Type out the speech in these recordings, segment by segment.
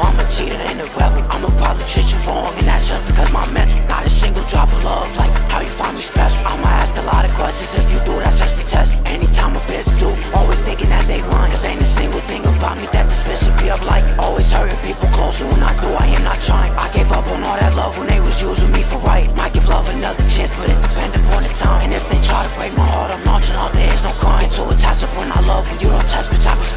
I'm a cheater and a rebel. I'ma probably treat you wrong, and that's just because my mental. Not a single drop of love, like how you find me special. I'ma ask a lot of questions if you do, that's just a test. Anytime a bitch do, always thinking that they lying. Cause ain't a single thing about me that this bitch should be up like. Always hurting people closer when I do, I am not trying. I gave up on all that love when they was using me for right. Might give love another chance, but it depends upon the time. And if they try to break my heart, I'm nonchalant, there is no crime. Get too attached up when I love when you don't touch, bitch, I be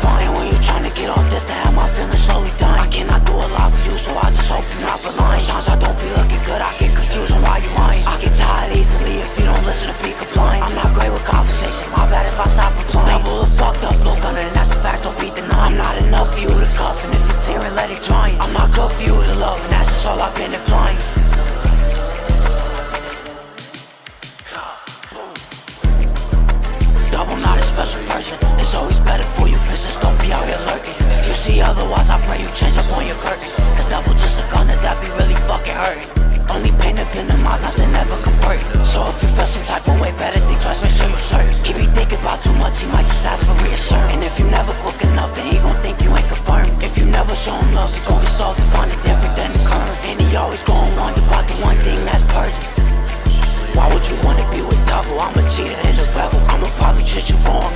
you're. Sometimes I don't be looking good, I get confused on why you lying. I get tired easily if you don't listen to be compliant. I'm not great with conversation, my bad if I stop replying. Double a fucked up look on it, and that's the facts, don't be denied. I'm not enough for you to cuff, and if you're tearing, let it dry. I'm not good for you to love, and that's just all I've been implying. Double not a special person. It's always better for Cause double just a gunner that be really fucking hurt. Only pain up in the mind, nothing ever convert. So if you feel some type of way, better think twice, make sure you serve. He be thinking about too much, he might just ask for reassurance. And if you never quick enough, then he gon' think you ain't confirmed. If you never show him love, he gon' start to find it different than the current. And he always gon' wonder about the one thing that's perfect. Why would you wanna be with double? I'm a cheater and a rebel. I'ma probably treat you wrong